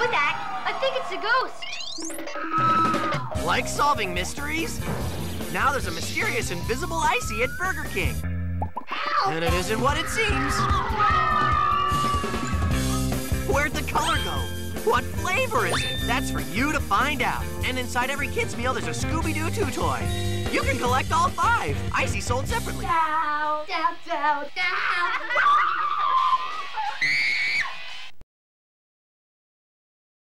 with that. I think it's a ghost. Like solving mysteries? Now there's a mysterious invisible ICEE at Burger King. Help. And it isn't what it seems. Where'd the color go? What flavor is it? That's for you to find out. And inside every kid's meal, there's a Scooby-Doo 2 toy. You can collect all five. ICEE sold separately. Down, down, down, down.